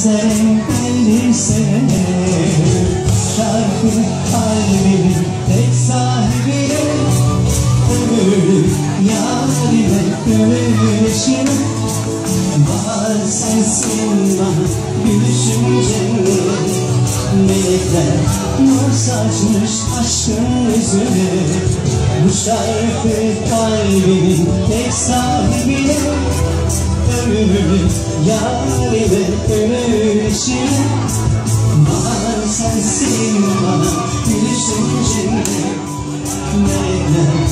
Gözlerin belliyse Şarkı kalbimin tek sahibine Ömür. Yarime gönül eşime Bahar sensin bana gülüşüm cennet Melekler nur saçmış aşkın yüzüne Bu şarkı kalbimin tek sahibine Ömür. Yarime gönül eşime Bahar sensin bana gülüşüm cennet Melekler